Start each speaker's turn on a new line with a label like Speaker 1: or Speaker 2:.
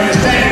Speaker 1: understand.